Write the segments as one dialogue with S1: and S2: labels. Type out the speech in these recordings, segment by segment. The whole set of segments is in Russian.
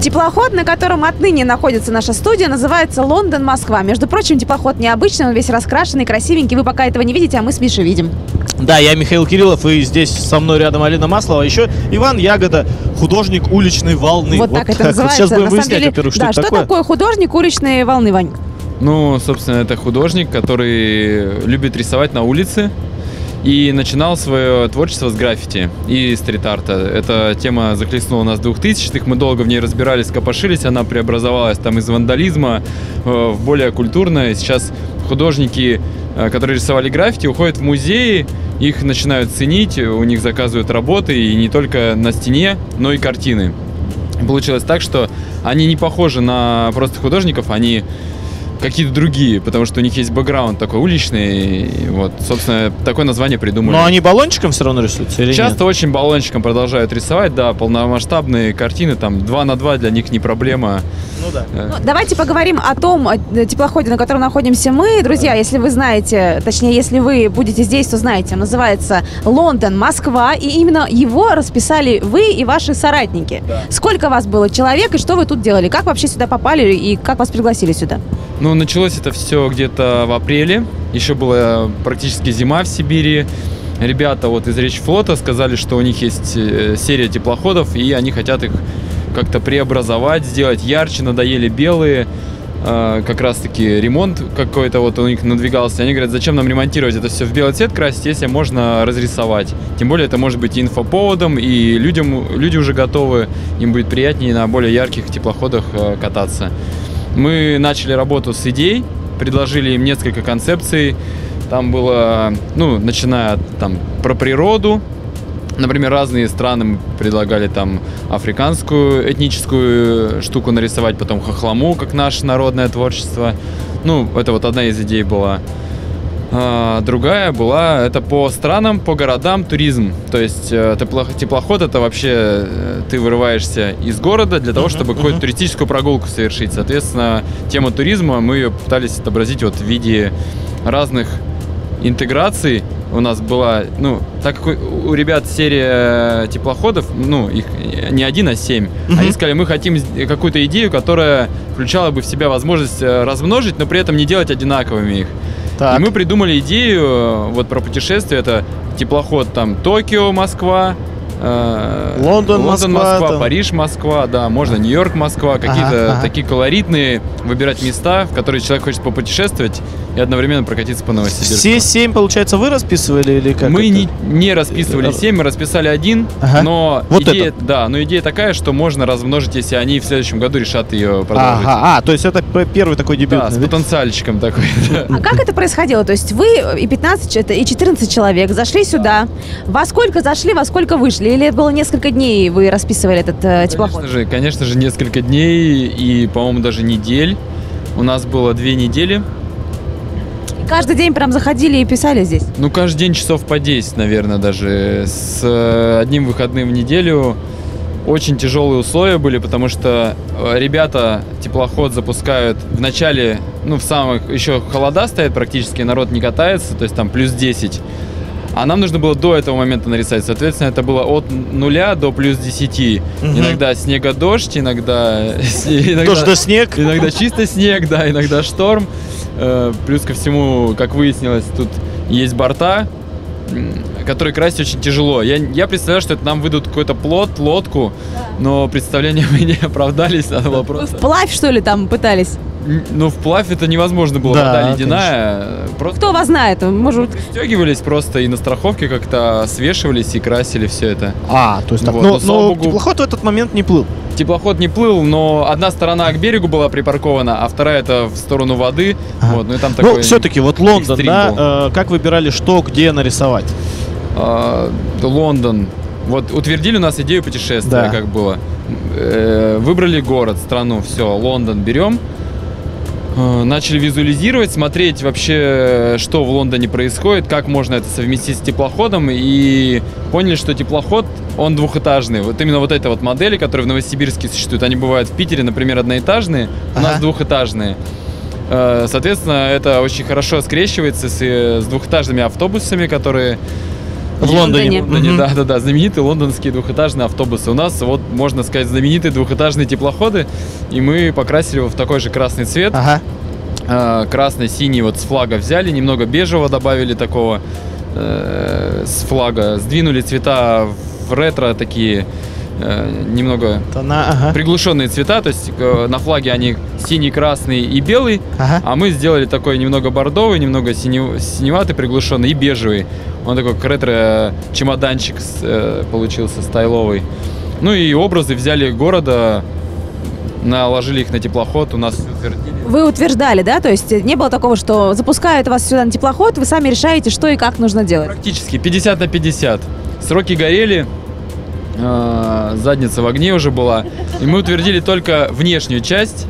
S1: Теплоход, на котором отныне находится наша студия, называется «Лондон-Москва». Между прочим, теплоход необычный, он весь раскрашенный, красивенький. Вы пока этого не видите, а мы с Мишей видим.
S2: Да, я Михаил Кириллов, и здесь со мной рядом Алина Маслова, еще Иван Ягода, художник уличной волны.
S1: Вот, так это называется.
S2: Вот сейчас будем
S1: На
S2: выяснять,
S1: деле,
S2: во-первых, что
S1: да,
S2: это
S1: что
S2: такое.
S1: такое художник уличной волны, Вань?
S3: Ну, собственно, это художник, который любит рисовать на улице и начинал свое творчество с граффити и стрит-арта. Эта тема захлестнула нас в 2000-х, мы долго в ней разбирались, копошились, она преобразовалась там из вандализма э, в более культурное. Сейчас художники, э, которые рисовали граффити, уходят в музеи, их начинают ценить, у них заказывают работы и не только на стене, но и картины. Получилось так, что они не похожи на просто художников, они какие-то другие, потому что у них есть бэкграунд такой уличный. И вот, собственно, такое название придумали.
S2: Но они баллончиком все равно рисуются или
S3: Часто
S2: нет?
S3: очень баллончиком продолжают рисовать, да, полномасштабные картины, там 2 на 2 для них не проблема.
S2: Ну да.
S3: Э,
S1: Ну, давайте поговорим о том э, теплоходе, на котором находимся мы. Друзья, если вы знаете, точнее, если вы будете здесь, то знаете, он называется Лондон, Москва, и именно его расписали вы и ваши соратники. Сколько вас было человек, и что вы тут делали? Как вообще сюда попали, и как вас пригласили сюда?
S3: Ну, началось это все где-то в апреле. Еще была практически зима в Сибири. Ребята вот из Речфлота сказали, что у них есть э, серия теплоходов, и они хотят их как-то преобразовать, сделать ярче, надоели белые. Э, Как раз таки ремонт какой-то вот у них надвигался. Они говорят, зачем нам ремонтировать это все в белый цвет красить, если можно разрисовать. Тем более это может быть и инфоповодом, и людям, люди уже готовы, им будет приятнее на более ярких теплоходах э, кататься. Мы начали работу с идей, предложили им несколько концепций. Там было, ну, начиная там про природу, Например, разные страны мы предлагали там африканскую этническую штуку нарисовать, потом хохлому, как наше народное творчество. Ну, это вот одна из идей была. А, другая была, это по странам, по городам, туризм. То есть э, тепло- теплоход это вообще э, ты вырываешься из города для того, чтобы какую-то туристическую прогулку совершить. Соответственно, тему туризма мы ее пытались отобразить вот в виде разных интеграций. У нас была, ну, так как у ребят серия теплоходов, ну, их не один, а семь,
S2: Мгм.
S3: они сказали, мы хотим какую-то идею, которая включала бы в себя возможность э, размножить, но при этом не делать одинаковыми их.
S2: Так.
S3: И мы придумали идею э, вот про путешествие. Это теплоход там Токио, Москва, э,
S2: Лондон, Москва, там.
S3: Париж, Москва, да, можно Нью-Йорк, Москва, какие-то
S2: ага.
S3: такие колоритные выбирать места, в которые человек хочет попутешествовать и одновременно прокатиться по Новосибирску.
S2: Все семь, получается, вы расписывали или как?
S3: мы
S2: это?
S3: не, не расписывали 7, мы расписали один,
S2: Ага.
S3: но
S2: Вот
S3: идея,
S2: это.
S3: да, но идея такая, что можно размножить, если они в следующем году решат ее продолжить.
S2: Ага, а, то есть это первый такой
S3: Да,
S2: дебютный.
S3: с
S2: да?
S3: потенциальчиком такой. да.
S1: А как это происходило? То есть вы и 15, это и 14 человек зашли сюда. Во сколько зашли, во сколько вышли? Или это было несколько дней вы расписывали этот э, теплоход?
S3: Конечно же, конечно же, несколько дней и, по-моему, даже недель. У нас было две недели.
S1: И каждый день прям заходили и писали здесь?
S3: Ну, каждый день часов по 10, наверное, даже. С э, одним выходным в неделю. Очень тяжелые условия были, потому что э, ребята теплоход запускают в начале, ну, в самых, еще холода стоят практически, народ не катается, то есть там плюс 10. А нам нужно было до этого момента нарисовать. Соответственно, это было от нуля до плюс 10.
S2: Мгм.
S3: Иногда снега-дождь, иногда... иногда-
S2: Дождь да снег.
S3: Иногда чисто снег, да, иногда шторм. Э, Плюс ко всему, как выяснилось, тут есть борта, которые красить очень тяжело. Я, я представляю, что это нам выйдут какой-то плот, лодку, но представления мои не оправдались, надо было просто...
S1: вплавь, что ли, там пытались?
S3: Ну, вплавь это невозможно было,
S2: Да,
S3: вода ледяная. Просто
S1: Кто вас знает? Может,
S3: пристегивались просто и на страховке как-то свешивались и красили все это.
S2: А, то есть так.
S3: Вот,
S2: но,
S3: но, слава
S2: но
S3: богу-
S2: теплоход в этот момент не плыл.
S3: Теплоход не плыл, но одна сторона к берегу была припаркована, а вторая это в сторону воды.
S2: Ага.
S3: Вот, ну и там
S2: Ну,
S3: такой
S2: все-таки вот Лондон, да, э, как выбирали, что, где нарисовать?
S3: А, Лондон. Вот утвердили у нас идею путешествия,
S2: Да.
S3: как было. Э, Выбрали город, страну, все, Лондон берем. Э, Начали визуализировать, смотреть вообще, что в Лондоне происходит, как можно это совместить с теплоходом. И поняли, что теплоход, он двухэтажный. Вот именно вот эта вот модели, которые в Новосибирске существуют, они бывают в Питере, например, одноэтажные, у нас
S2: Ага.
S3: двухэтажные. Э, Соответственно, это очень хорошо скрещивается с, э, с двухэтажными автобусами, которые
S2: В Лондоне.
S3: В Лондоне, да, да, да, знаменитые лондонские двухэтажные автобусы. У нас, вот, можно сказать, знаменитые двухэтажные теплоходы, и мы покрасили его в такой же красный цвет.
S2: Ага.
S3: А, красный, синий вот с флага взяли, немного бежевого добавили такого э, с флага, сдвинули цвета в ретро такие э, немного
S2: Тона, ага.
S3: приглушенные цвета, то есть э, на флаге они синий, красный и белый,
S2: Ага.
S3: а мы сделали такой немного бордовый, немного синев- синеватый, приглушенный и бежевый. Он такой как ретро чемоданчик с- э, получился стайловый. Ну и образы взяли города, наложили их на теплоход, у нас утвердили.
S1: Вы утверждали, да? То есть не было такого, что запускают вас сюда на теплоход, вы сами решаете, что и как нужно делать.
S3: Практически 50 на 50. Сроки горели, э, задница в огне уже была. И мы утвердили только внешнюю часть.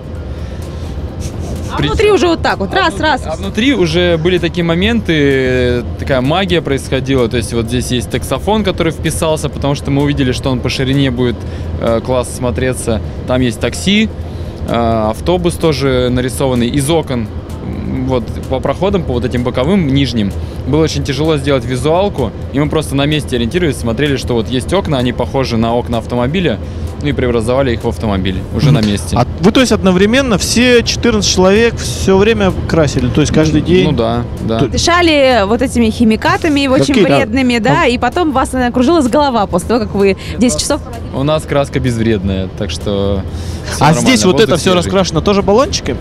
S1: А
S3: При-
S1: внутри уже вот так вот, раз, раз.
S3: А внутри уже были такие моменты, такая магия происходила. То есть вот здесь есть таксофон, который вписался, потому что мы увидели, что он по ширине будет э, класс смотреться. Там есть такси, э, автобус тоже нарисованный из окон. Вот по проходам, по вот этим боковым, нижним, было очень тяжело сделать визуалку, и мы просто на месте ориентировались, смотрели, что вот есть окна, они похожи на окна автомобиля, ну и преобразовали их в автомобиль уже на месте.
S2: А вы, то есть, одновременно все 14 человек все время красили, то есть каждый день?
S3: Ну да, да.
S1: Дышали вот этими химикатами очень
S2: Какие
S1: вредными, да, и потом вас, наверное, кружилась голова после того, как вы 10 часов
S3: У нас краска безвредная, так что.
S2: А
S3: нормально,
S2: здесь вот
S3: воздух
S2: это все
S3: свежий.
S2: раскрашено тоже баллончиками?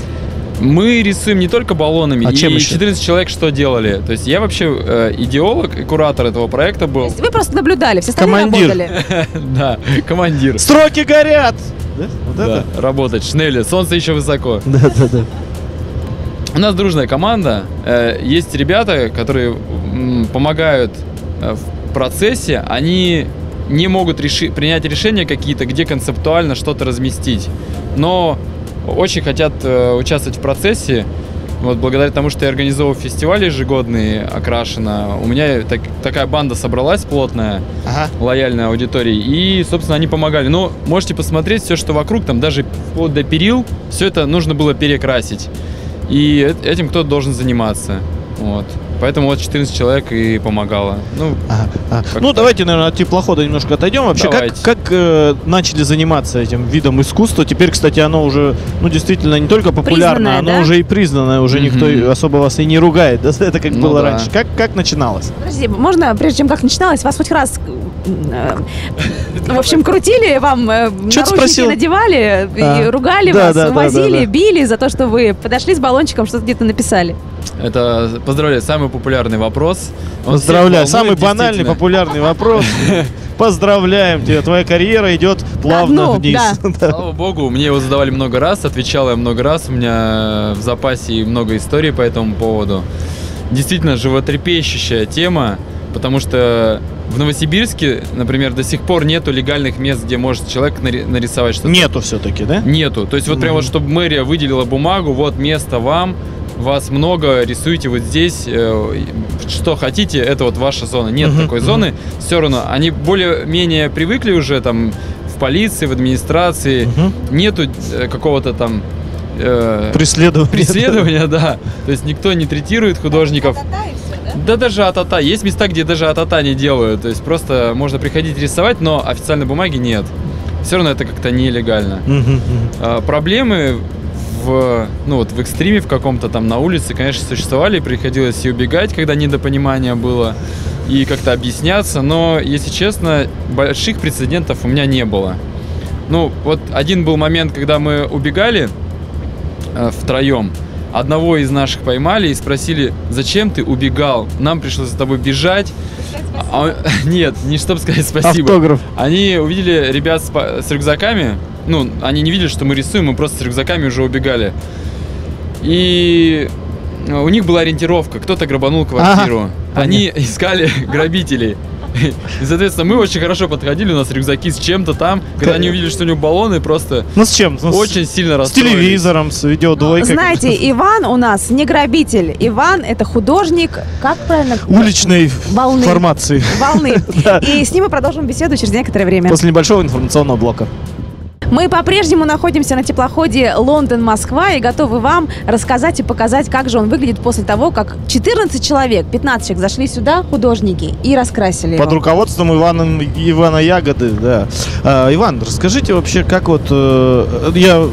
S3: Мы рисуем не только баллонами,
S2: А
S3: и
S2: чем еще?
S3: 14 человек что делали. То есть я вообще э, идеолог и куратор этого проекта
S1: То
S3: был.
S1: есть вы просто наблюдали, все остальные
S2: Командир.
S1: работали.
S3: Да, командир.
S2: Строки горят! Да? Вот
S3: Да,
S2: это?
S3: работать. Шнели, солнце еще высоко.
S2: Да, да, да.
S3: У нас дружная команда. Э, Есть ребята, которые помогают э, в процессе. Они не могут реши- принять решения какие-то, где концептуально что-то разместить. Но очень хотят э, участвовать в процессе. Вот благодаря тому, что я организовываю фестивали ежегодные окрашено, у меня так- такая банда собралась плотная,
S2: Ага.
S3: лояльной аудитории. И, собственно, они помогали. Но можете посмотреть все, что вокруг, там даже вплоть до перил, все это нужно было перекрасить. И э- этим кто-то должен заниматься. Вот. Поэтому вот 14 человек и помогало. Ну,
S2: Ага, ага.
S3: Как
S2: Ну,
S3: так.
S2: давайте, наверное, от теплохода немножко отойдем. Вообще, как,
S3: Давайте.
S2: как э, начали заниматься этим видом искусства? Теперь, кстати, оно уже, ну, действительно, не только популярно,
S1: Признанное,
S2: оно
S1: да?
S2: уже и признанное, уже
S3: Мгм.
S2: никто особо вас и не ругает, да? Это как
S3: Ну
S2: было
S3: да.
S2: раньше. Как, как начиналось?
S1: Подождите, можно, прежде чем как начиналось, вас хоть раз, в общем, крутили, вам э, наручники
S2: спросил?
S1: надевали и
S2: А,
S1: ругали
S2: да,
S1: вас,
S2: да,
S1: увозили,
S2: да, да.
S1: били за то, что вы подошли с баллончиком, что-то где-то написали.
S3: это, поздравляю, самый популярный вопрос. Он
S2: Поздравляю.
S3: волнует,
S2: Самый банальный, популярный вопрос. Поздравляем тебя. Твоя карьера идет плавно
S1: дну,
S2: вниз.
S1: да.
S2: Да.
S3: Слава богу, мне его задавали много раз, отвечал я много раз, у меня в запасе много историй по этому поводу. Действительно, животрепещущая тема, потому что в Новосибирске, например, до сих пор нету легальных мест, где может человек нари- нарисовать что-то.
S2: Нету все-таки, да?
S3: Нету. То есть вот прям
S2: Мгм.
S3: вот, чтобы мэрия выделила бумагу, вот место вам, вас много, рисуйте вот здесь, э, что хотите, это вот ваша зона. Нет
S2: Мгм,
S3: такой
S2: мгм.
S3: зоны. Все равно, они более-менее привыкли уже там в полиции, в администрации.
S2: Мгм.
S3: Нету э, какого-то там э,
S2: Преследование.
S3: преследования, да. То есть никто не третирует художников. Да даже атата. Есть места, где даже атата не делают. То есть просто можно приходить рисовать, но официальной бумаги нет. Все равно это как-то нелегально. А, Проблемы в, ну вот в экстриме в каком-то там на улице, конечно, существовали, приходилось и убегать, когда недопонимание было, и как-то объясняться, но, если честно, больших прецедентов у меня не было. Ну, вот один был момент, когда мы убегали э, втроем, одного из наших поймали и спросили, зачем ты убегал? Нам пришлось за тобой бежать. А нет, не чтобы сказать спасибо.
S2: Автограф.
S3: Они увидели ребят с, с рюкзаками. Ну, они не видели, что мы рисуем, мы просто с рюкзаками уже убегали. И у них была ориентировка, кто-то грабанул квартиру. Они искали грабителей. И, соответственно, мы очень хорошо подходили, у нас рюкзаки с чем-то там. Когда они увидели, что у него баллоны, просто
S2: Ну с чем? Ну, с-
S3: очень сильно
S2: С телевизором, с видеодвойкой.
S1: Знаете, Иван у нас не грабитель. Иван это художник, как правильно?
S2: уличной
S1: Волны.
S2: формации.
S1: Волны. И с ним мы продолжим беседу через некоторое время.
S2: После небольшого информационного блока.
S1: Мы по-прежнему находимся на теплоходе Лондон-Москва и готовы вам рассказать и показать, как же он выглядит после того, как 14 человек, 15 человек зашли сюда, художники, и раскрасили
S2: Под
S1: его.
S2: руководством Ивана, Ивана Ягоды, да. А, Иван, расскажите вообще, как вот... э, я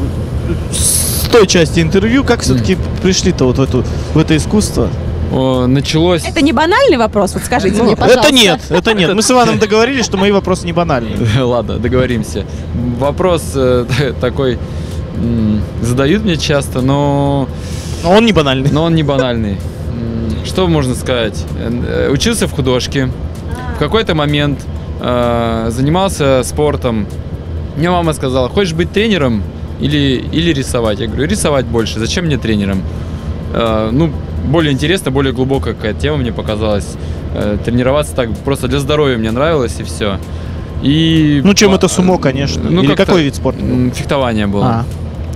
S2: с той части интервью, как все-таки пришли-то вот в, эту, в это искусство?
S3: Началось...
S1: Это не банальный вопрос, вот скажите мне, пожалуйста.
S2: это нет, это нет. Мы с Иваном договорились, что мои вопросы не банальные.
S3: Ладно, договоримся. Вопрос э, такой задают мне часто, но,
S2: Но он не банальный.
S3: но он не банальный. Что можно сказать? Э, Учился в художке. В какой-то момент э, занимался спортом. Мне мама сказала, хочешь быть тренером или, или рисовать? Я говорю, рисовать больше. Зачем мне тренером? Э, ну, более интересно, более глубокая какая тема мне показалась. Э, тренироваться так просто для здоровья мне нравилось и все. И
S2: Ну, чем это сумо, конечно.
S3: Ну,
S2: Или
S3: как-то,
S2: какой вид спорта?
S3: Фехтование было
S2: А,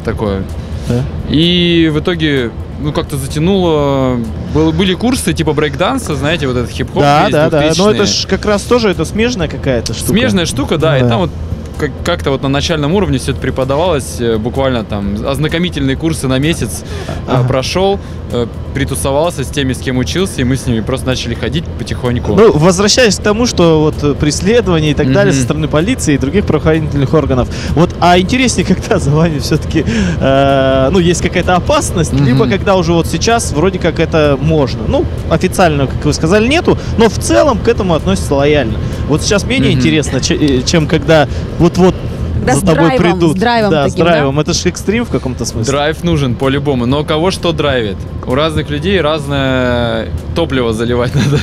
S3: такое.
S2: да.
S3: И в итоге, ну, как-то затянуло. Был- были курсы типа брейкданса, знаете, вот этот хип-хоп.
S2: Да, да, да. Но
S3: 2000-е.
S2: это же как раз тоже это смежная какая-то штука.
S3: Смежная штука, да, и
S2: Да.
S3: там вот как- как-то вот на начальном уровне все это преподавалось, э, буквально там ознакомительные курсы на месяц э,
S2: Ага.
S3: прошел, э, притусовался с теми, с кем учился, и мы с ними просто начали ходить потихоньку.
S2: Ну, возвращаясь к тому, что вот э, преследование и так далее
S3: Мгм.
S2: со стороны полиции и других правоохранительных органов. Вот, а интереснее, когда за вами все-таки, ну, есть какая-то опасность,
S3: Мгм.
S2: либо когда уже вот сейчас вроде как это можно. Ну, официально, как вы сказали, нету, но в целом к этому относятся лояльно. Вот сейчас менее
S3: Мгм.
S2: интересно, э, чем когда вот-вот
S1: Когда
S2: за
S1: с
S2: тобой
S1: драйвом,
S2: придут.
S1: с драйвом
S2: да,
S1: таким,
S2: с
S1: да?
S2: драйвом. Это же экстрим в каком-то смысле.
S3: Драйв нужен по-любому, но кого что драйвит? У разных людей разное топливо заливать надо.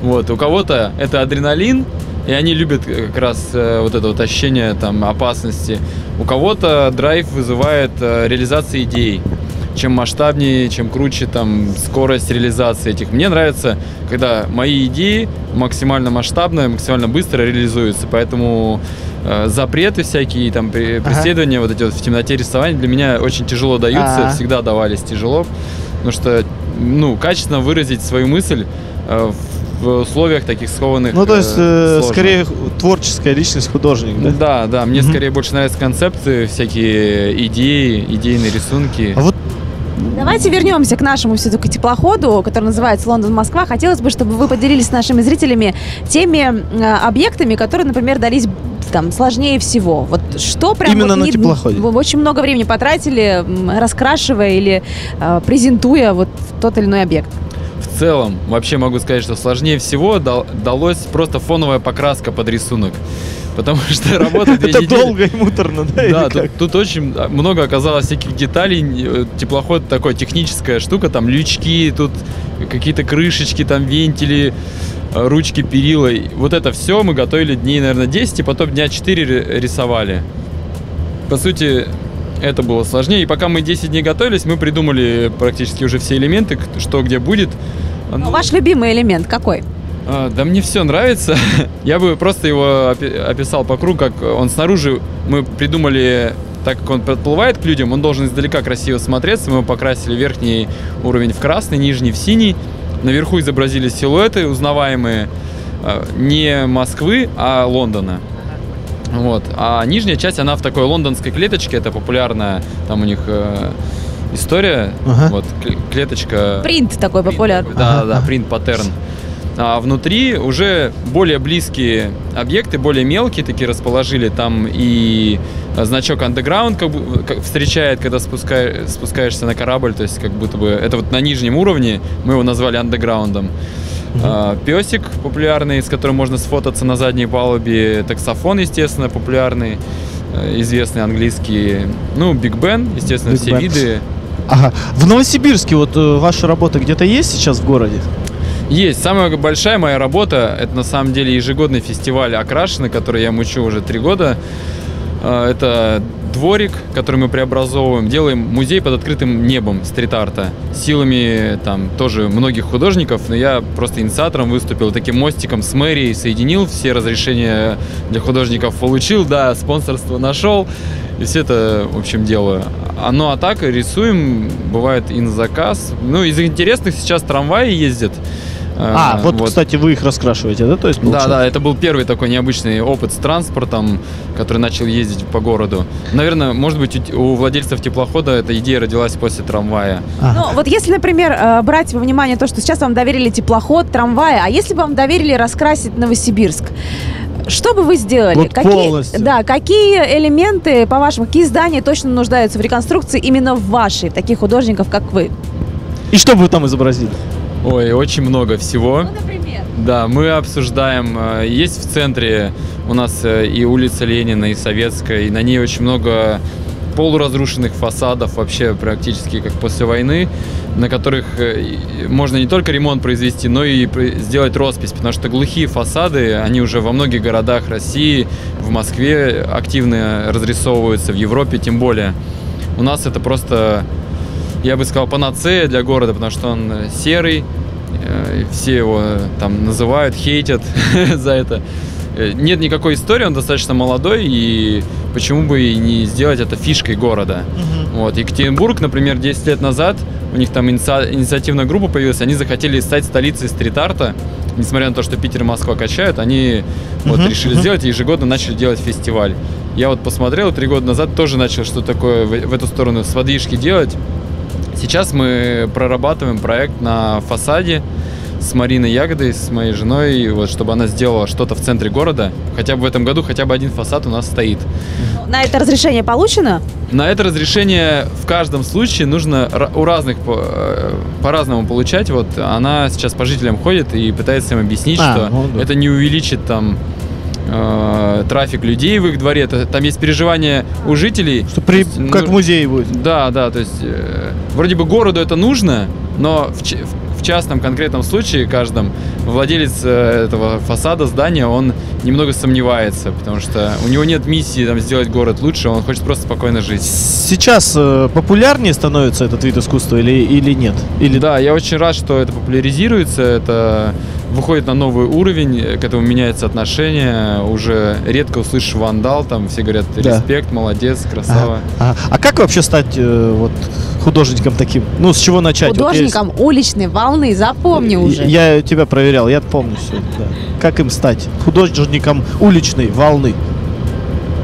S3: Вот, у кого-то это адреналин, и они любят э, как раз э, вот это вот ощущение там опасности. У кого-то драйв вызывает э, реализация идей. Чем масштабнее, чем круче там скорость реализации этих. Мне нравится, когда мои идеи максимально масштабно, максимально быстро реализуются. Поэтому э, запреты всякие, там пре-
S2: Ага.
S3: преследования, вот эти вот в темноте рисования для меня очень тяжело даются,
S2: А.
S3: всегда давались тяжело, потому что ну качественно выразить свою мысль э, в, условиях таких скованных.
S2: Ну, то есть,
S3: э,
S2: э,
S3: сложно.
S2: скорее творческая личность художник, да?
S3: Да, да, мне
S2: Мгм.
S3: скорее больше нравятся концепции, всякие идеи, идейные рисунки.
S2: А вот
S1: Давайте вернемся к нашему все-таки теплоходу, который называется Лондон-Москва. Хотелось бы, чтобы вы поделились с нашими зрителями теми э, объектами, которые, например, дались там сложнее всего. Вот что прям
S2: Именно
S1: вот
S2: на
S1: не-
S2: теплоходе.
S1: Вы очень много времени потратили, раскрашивая или э, презентуя вот тот или иной объект.
S3: В целом, вообще могу сказать, что сложнее всего дал- далось просто фоновая покраска под рисунок. Потому что работа две
S2: это
S3: недели-
S2: долго и муторно, да?
S3: Да, тут, тут очень много оказалось всяких деталей. Э, Теплоход такой техническая штука, там лючки, тут какие-то крышечки, там вентили, э, ручки, перила. Вот это все мы готовили дней, наверное, 10, и потом дня 4 ри- рисовали. По сути, это было сложнее. И пока мы 10 дней готовились, мы придумали практически уже все элементы, что где будет. Ну,
S1: Ваш любимый элемент какой?
S3: А, да мне все нравится. Я бы просто его опи- описал по кругу, как он снаружи мы придумали, так как он подплывает к людям, он должен издалека красиво смотреться. Мы покрасили верхний уровень в красный, нижний в синий. Наверху изобразили силуэты узнаваемые а, не Москвы, а Лондона. Вот. А нижняя часть, она в такой лондонской клеточке, это популярная, там у них э, история.
S2: Ага.
S3: Вот кле- клеточка.
S1: Принт такой популярный.
S3: Да,
S2: Ага,
S3: да,
S2: ага.
S3: принт паттерн. А внутри уже более близкие объекты, более мелкие такие расположили. Там и значок underground как бы, как встречает, когда спуска- спускаешься на корабль. То есть как будто бы это вот на нижнем уровне. Мы его назвали андеграундом. А, песик популярный, с которым можно сфотаться на задней палубе. Таксофон, естественно, популярный, э, известный английский. Ну, Биг Бен, естественно,
S2: Big
S3: все
S2: Ben.
S3: виды.
S2: Ага. В Новосибирске вот э, ваша работа где-то есть сейчас в городе?
S3: Есть. Самая большая моя работа, это на самом деле ежегодный фестиваль «Окрашены», который я мучу уже три года. А, Это дворик, который мы преобразовываем, делаем музей под открытым небом стрит-арта. Силами там тоже многих художников, но я просто инициатором выступил, таким мостиком с мэрией соединил, все разрешения для художников получил, да, спонсорство нашел, и все это, в общем, делаю. А, ну а так рисуем, бывает и на заказ. Ну, из интересных сейчас трамваи ездят.
S2: А, вот, кстати, вы их раскрашиваете, да? То есть,
S3: Да,
S2: получается?
S3: да, это был первый такой необычный опыт с транспортом, который начал ездить по городу. Наверное, может быть, у- владельцев теплохода эта идея родилась после трамвая.
S2: Ага.
S1: Ну, вот если, например, э, брать во внимание то, что сейчас вам доверили теплоход, трамвай, а если бы вам доверили раскрасить Новосибирск, что бы вы сделали?
S2: Вот полностью.
S1: Да, какие элементы, по-вашему, какие здания точно нуждаются в реконструкции именно в вашей, таких художников, как вы?
S2: И что бы вы там изобразили?
S3: Ой, очень много всего.
S1: например.
S3: Да, мы обсуждаем. э, Есть в центре у нас э, и улица Ленина, и Советская, и на ней очень много полуразрушенных фасадов вообще практически как после войны, на которых э, можно не только ремонт произвести, но и сделать роспись, потому что глухие фасады, они уже во многих городах России, в Москве активно разрисовываются, в Европе тем более. У нас это просто, я бы сказал, панацея для города, потому что он э, серый, э, все его э, там называют, хейтят за это. Нет никакой истории, он достаточно молодой, и почему бы и не сделать это фишкой города. Вот, Екатеринбург, например, 10 лет назад, у них там инициа- инициативная группа появилась, они захотели стать столицей стрит-арта, несмотря на то, что Питер и Москва качают, они вот
S2: Мгм,
S3: решили
S2: мгм.
S3: сделать и ежегодно начали делать фестиваль. Я вот посмотрел, три года назад тоже начал что такое в, в эту сторону с водишки делать. Сейчас мы прорабатываем проект на фасаде с Мариной Ягодой, с моей женой, вот, чтобы она сделала что-то в центре города. Хотя бы в этом году хотя бы один фасад у нас стоит.
S1: На это разрешение получено?
S3: На это разрешение в каждом случае нужно у разных по- э, по-разному получать. Вот она сейчас по жителям ходит и пытается им объяснить,
S2: А,
S3: что
S2: ну да.
S3: это не увеличит там э, трафик людей в их дворе. Это- там есть переживания у жителей.
S2: Что при,
S3: есть, ну,
S2: как в музее будет.
S3: Да, да, то есть э, вроде бы городу это нужно, но в, в частном конкретном случае каждом владелец э, этого фасада здания, он немного сомневается, потому что у него нет миссии там, сделать город лучше, он хочет просто спокойно жить.
S2: Сейчас э, популярнее становится этот вид искусства или, или нет? Или
S3: Да, я очень рад, что это популяризируется, это выходит на новый уровень, э, к этому меняется отношение, уже редко услышишь вандал, там все говорят
S2: Да.
S3: респект, молодец, красава.
S2: А, а как вообще стать э, вот художником таким? Ну, с чего начать? Вот я-
S1: Художником уличной волны, запомни уже.
S2: Я, тебя проверял, я помню все. Как им стать? Художником уличной волны.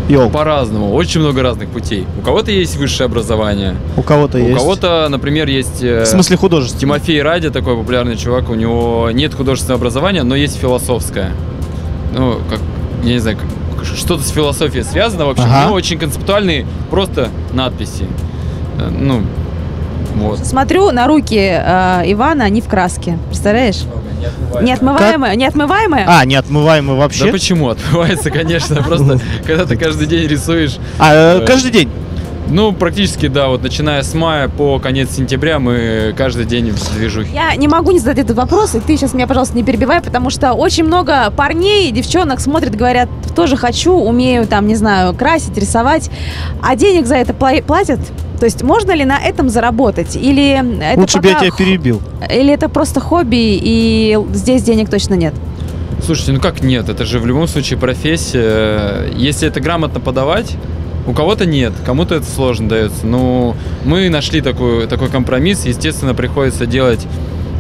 S2: Йоу,
S3: По-разному, очень много разных путей. У кого-то есть высшее образование,
S2: у кого-то
S3: у
S2: есть.
S3: кого-то, например, есть э,
S2: В смысле художественный?
S3: Тимофей Ради, такой популярный чувак, у него нет художественного образования, но есть философское. Ну, как, я не знаю, что-то с философией связано. В общем,
S2: Ага.
S3: у него очень концептуальные просто надписи. Э, Ну, вот.
S1: Смотрю на руки э, Ивана, они в краске. Представляешь? Неотмываемые, неотмываемые?
S2: А, неотмываемый вообще?
S3: Да почему? Отмывается, конечно. Просто когда ты каждый день рисуешь.
S2: А, э,
S3: Э,
S2: каждый день?
S3: Ну, практически, да, вот начиная с мая по конец сентября мы каждый день в движухе.
S1: Я не могу не задать этот вопрос, и ты сейчас меня, пожалуйста, не перебивай, потому что очень много парней, девчонок смотрят, говорят, тоже хочу, умею, там, не знаю, красить, рисовать, а денег за это пла- платят? То есть можно ли на этом заработать? Или это
S2: Лучше бы я
S1: пока
S2: тебя перебил.
S1: Или это просто хобби, и здесь денег точно нет?
S3: Слушайте, ну как нет? Это же в любом случае профессия. Если это грамотно подавать, у кого-то нет, кому-то это сложно дается. Ну, мы нашли такой, такой компромисс. Естественно, приходится делать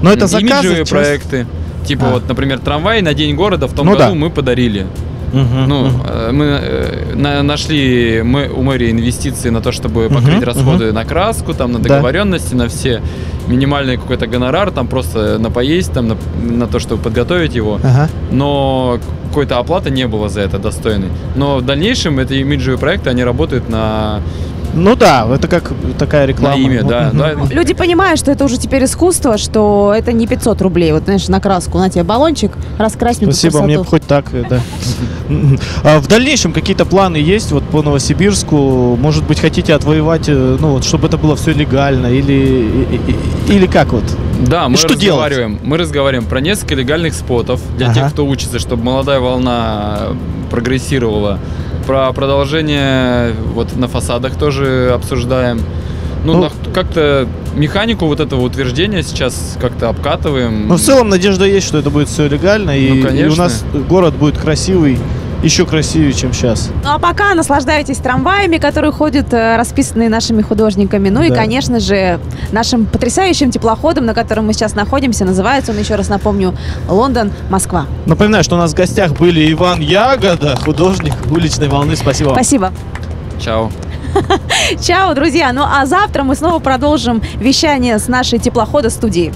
S2: Но это заказы.
S3: имиджевые
S2: часть-
S3: проекты. Типа
S2: А.
S3: вот, например, трамвай на День города в том
S2: Ну
S3: году
S2: да.
S3: мы подарили.
S2: Мгм,
S3: Ну, э, мы э, на- нашли мы, у мэрии инвестиции на то, чтобы покрыть расходы на краску, там, на
S2: Да.
S3: договоренности, на все минимальный какой-то гонорар, там просто на поесть, там, на, на то, чтобы подготовить его
S2: Ага.
S3: но какой-то оплаты не было за это достойной. Но в дальнейшем эти имиджевые проекты, они работают на,
S2: Ну да, это как такая реклама.
S3: на имя, да, да.
S1: Люди понимают, что это уже теперь искусство, что это не 500 рублей. Вот, знаешь, на краску, на тебе баллончик, раскрась
S2: Спасибо, мне бы хоть так, э, да. А В дальнейшем какие-то планы есть вот по Новосибирску? Может быть, хотите отвоевать, э, ну вот, чтобы это было все легально или или как вот?
S3: Да, мы
S2: что делать?
S3: разговариваем. Мы разговариваем про несколько легальных спотов для
S2: Ага.
S3: тех, кто учится, чтобы молодая волна прогрессировала. Про продолжение вот на фасадах тоже обсуждаем. Ну,
S2: Ну,
S3: как-то механику вот этого утверждения сейчас как-то обкатываем.
S2: Ну в целом надежда есть, что это будет все легально и,
S3: Ну,
S2: и у
S3: конечно.
S2: нас город будет красивый еще красивее, чем сейчас.
S1: Ну а пока наслаждайтесь трамваями, которые ходят, э, расписанные нашими художниками. Ну и,
S2: Да.
S1: конечно же, нашим потрясающим теплоходом, на котором мы сейчас находимся. Называется он, еще раз напомню, Лондон, Москва.
S2: Напоминаю, что у нас в гостях были Иван Ягода, художник уличной волны. Спасибо вам.
S1: Спасибо.
S3: Чао.
S1: Чао, друзья. Ну а завтра мы снова продолжим вещание с нашей теплохода студии.